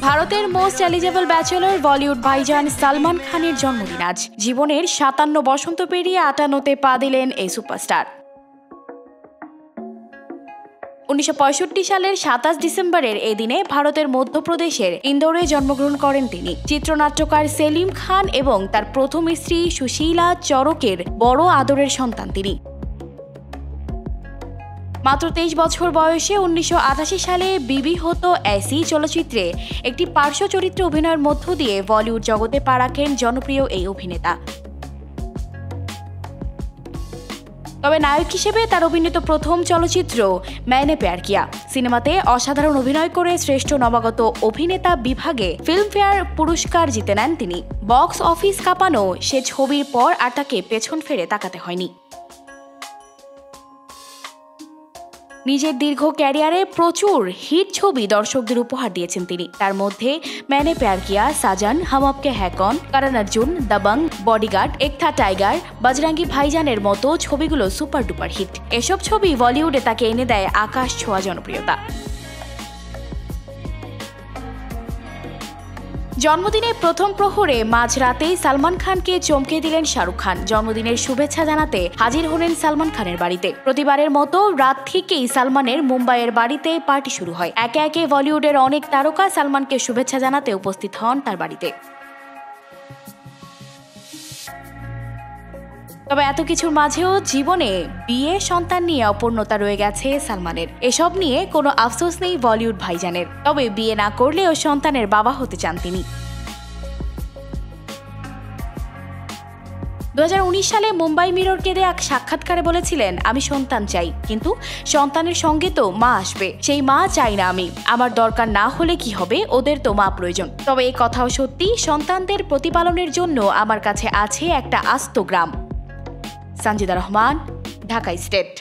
ভারতের most eligible bachelor Bollywood ভাইজান সালমান খানের জন্মদিন আজ। জীবনের সাতান্ন বসন্ত পেরিয়ে আটান্নতে পা দিলেন এই সুপারস্টার। উনিশশো পঁয়ষট্টি সালের সাতাশ ডিসেম্বরের এই দিনে ভারতের মধ্যপ্রদেশের ইন্দোরে জন্মগ্রহণ করেন তিনি। চিত্রনাট্যকার সেলিম খান এবং তার প্রথম স্ত্রী সুশীলা চরকের বড় আদরের সন্তান তিনি। মাত্র তেইশ বছর বয়সে উনিশশো আটাশি সালে বিবি হতো এসি চলচ্চিত্রে। একটি পার্শ্ব চরিত্রে অভিনয়ের মধ্য দিয়ে বলিউড জগতে পা রাখেন জনপ্রিয় এই অভিনেতা। তবে নায়ক হিসেবে তার অভিনীত প্রথম চলচ্চিত্র ম্যানে প্যার কিয়া। সিনেমাতে অসাধারণ অভিনয় করে শ্রেষ্ঠ নবাগত অভিনেতা বিভাগে ফিল্মফেয়ার পুরস্কার জিতে নেন তিনি। বক্স অফিস কাঁপানো সে ছবির পর আর তাকে পেছন ফেরে তাকাতে হয়নি। নিজের দীর্ঘ ক্যারিয়ারে প্রচুর হিট ছবি দর্শকদের উপহার দিয়েছেন তিনি। তার মধ্যে ম্যানে প্যার কিয়া সাজান হামপকে হ্যাকন কারণ অর্জুন, দাবাং, বডিগার্ড, একথা টাইগার, বজরাঙ্গি ভাইজানের মতো ছবিগুলো সুপার ডুপার হিট। এসব ছবি বলিউডে তাকে এনে দেয় আকাশ ছোঁয়া জনপ্রিয়তা। জন্মদিনের প্রথম প্রহরে মাঝরাতেই সালমান খানকে চমকে দিলেন শাহরুখ খান। জন্মদিনের শুভেচ্ছা জানাতে হাজির হলেন সালমান খানের বাড়িতে। প্রতিবারের মতো রাত থেকেই সালমানের মুম্বাইয়ের বাড়িতে পার্টি শুরু হয়। একে একে বলিউডের অনেক তারকা সালমানকে শুভেচ্ছা জানাতে উপস্থিত হন তার বাড়িতে। তবে এত কিছুর মাঝেও জীবনে বিয়ে, সন্তান নিয়ে অপূর্ণতা রয়ে গেছে সালমানের। এসব নিয়ে কোনো আফসোস নেই বলিউড ভাইজানের। তবে বিয়ে না করলেও সন্তানের বাবা হতে চান তিনি। দু হাজার উনিশ সালে মুম্বাই মিররকে দেয়া এক সাক্ষাৎকারে বলেছিলেন, আমি সন্তান চাই, কিন্তু সন্তানের সঙ্গে তো মা আসবে। সেই মা চাই না আমি। আমার দরকার না হলে কি হবে? ওদের তো মা প্রয়োজন। তবে এই কথাও সত্যি, সন্তানদের প্রতিপালনের জন্য আমার কাছে আছে একটা আস্ত গ্রাম। সঞ্জিদা রহমান ঢাকা স্টেট